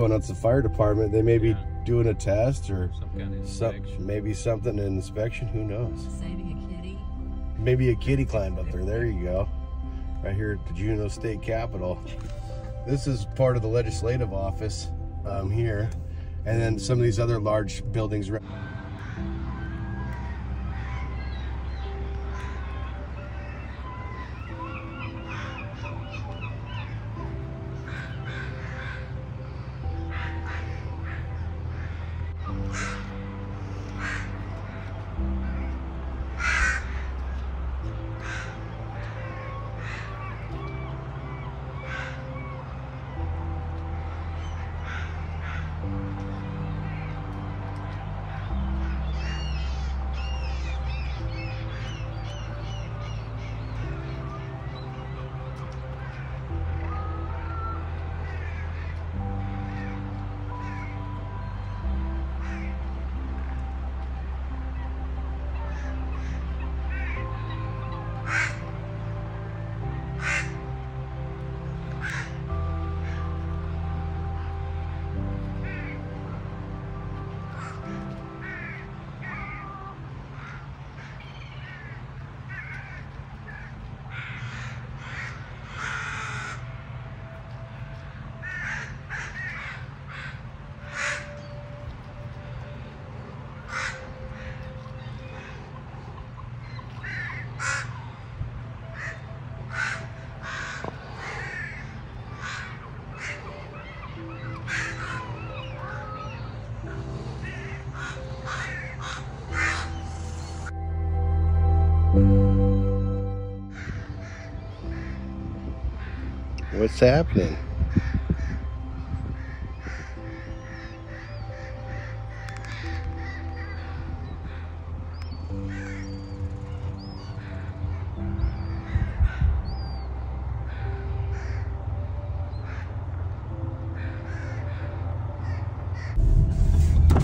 going on. It's the fire department. They may be Yeah. doing a test or Some kind of some, maybe something an inspection. Who knows? Saving a kitty. Maybe a kitty climbed up there. There you go. Right here at the Juneau State Capitol. This is part of the legislative office um, here. And then some of these other large buildings. What's happening?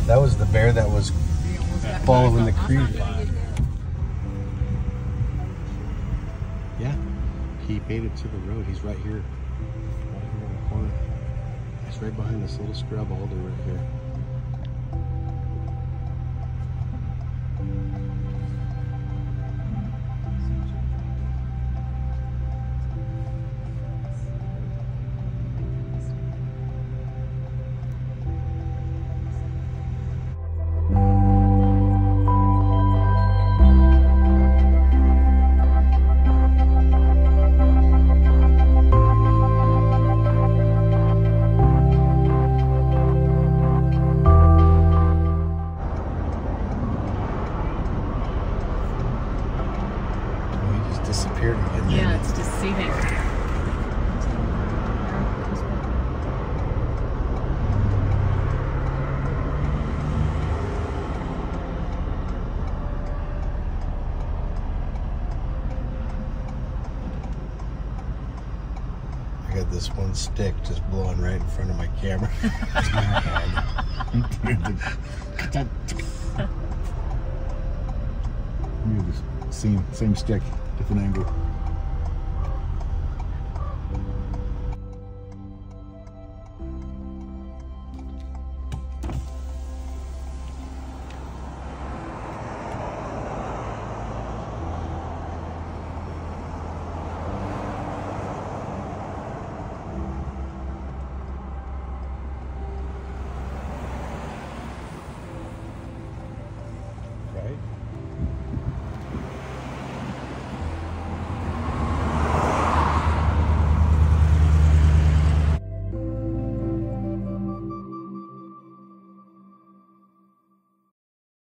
That was the bear that was following the creek. Yeah, he made it to the road. He's right here, right here the corner. He's right behind this little scrub alder right here. He just disappeared again. Yeah, he? it's deceiving. I got this one stick just blowing right in front of my camera. Maybe the same same stick, different angle.